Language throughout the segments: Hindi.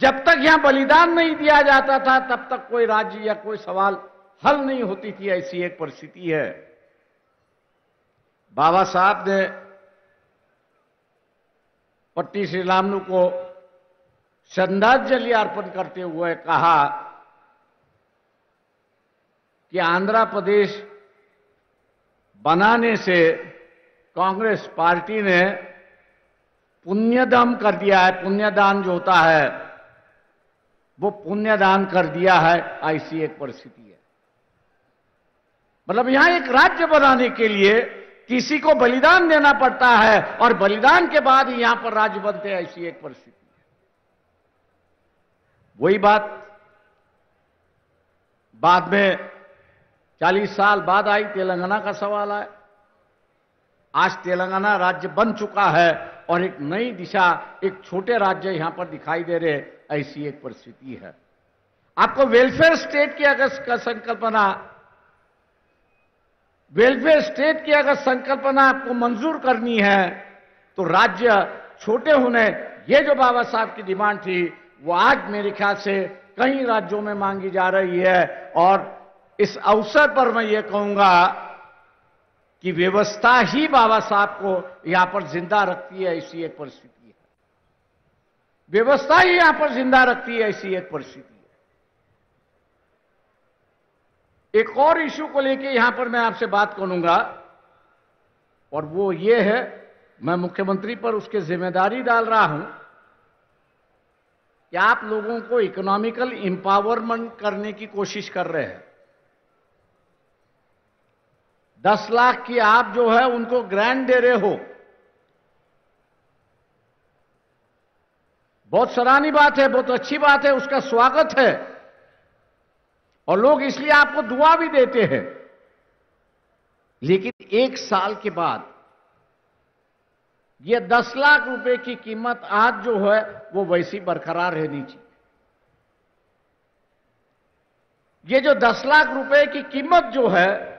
जब तक यहाँ बलिदान नहीं दिया जाता था, तब तक कोई राज्य या कोई सवाल हल नहीं होती थी, ऐसी एक परिस्थिति है। बाबा साहब ने पट्टी श्री रामलू को श्रद्धांजलि अर्पण करते हुए कहा कि आंध्र प्रदेश बनाने से कांग्रेस पार्टी ने पुण्यदान कर दिया है, पुण्यदान जो होता है वो पुण्य दान कर दिया है, ऐसी एक परिस्थिति है। मतलब यहाँ एक राज्य बनाने के लिए किसी को बलिदान देना पड़ता है और बलिदान के बाद ही यहाँ पर राज्य बनते हैं, ऐसी एक परिस्थिति है। वही बात बाद में 40 साल बाद आई, तेलंगाना का सवाल आए आज तेलंगाना राज्य बन चुका है और एक नई दिशा, एक छोटे राज्य यहाँ पर दिखाई दे रहे, ऐसी एक परिस्थिति है। आपको वेलफेयर स्टेट की अगर संकल्पना वेलफेयर स्टेट की अगर संकल्पना आपको मंजूर करनी है तो राज्य छोटे होने, ये जो बाबा साहब की डिमांड थी, वो आज मेरे ख्याल से कई राज्यों में मांगी जा रही है। और इस अवसर पर मैं ये कहूँगा कि व्यवस्था ही बाबा साहब को यहाँ पर ज़िंदा रखती है, ऐसी एक परिस्थिति है। व्यवस्था ही यहाँ पर ज़िंदा रखती है, ऐसी एक परिस्थिति है। एक और इशू को लेकर यहाँ पर मैं आपसे बात करूँगा, और वो ये है, मैं मुख्यमंत्री पर उसकी ज़िम्मेदारी डाल रहा हूँ कि आप लोगों को इकोनॉमिकल इंपावरमेंट करने की कोशिश कर रहे हैं। दस लाख की आप जो है उनको ग्रांट दे रहे हो। बहुत सराहनीय बात है, बहुत अच्छी बात है, उसका स्वागत है। और लोग इसलिए आपको दुआ भी देते हैं। लेकिन एक साल के बाद यह दस लाख रुपए की कीमत आज जो है, वो वैसी बरकरार रहनी चाहिए ये जो दस लाख रुपए की कीमत जो है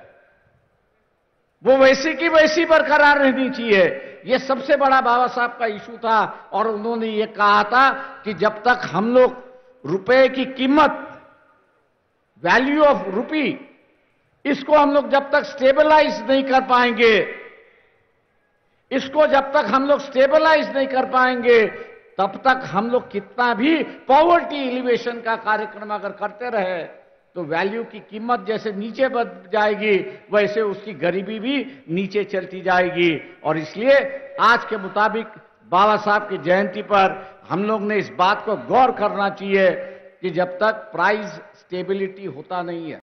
वो वैसी की वैसी बरकरार रहनी चाहिए। ये सबसे बड़ा बाबा साहब का इशू था और उन्होंने ये कहा था कि जब तक हम लोग रुपए की कीमत वैल्यू ऑफ़ रुपी इसको हम लोग जब तक स्टेबलाइज नहीं कर पाएँगे, इसको जब तक हम लोग स्टेबलाइज नहीं कर पाएँगे, तब तक हम लोग कितना भी पॉवर्टी एलिवेशन का कार्यक्रम अगर करते रहे तो वैल्यू की कीमत जैसे नीचे बढ़ जाएगी, वैसे उसकी गरीबी भी नीचे चलती जाएगी। और इसलिए आज के मुताबिक बाबा साहब की जयंती पर हम लोग ने इस बात को गौर करना चाहिए कि जब तक प्राइस स्टेबिलिटी होता नहीं है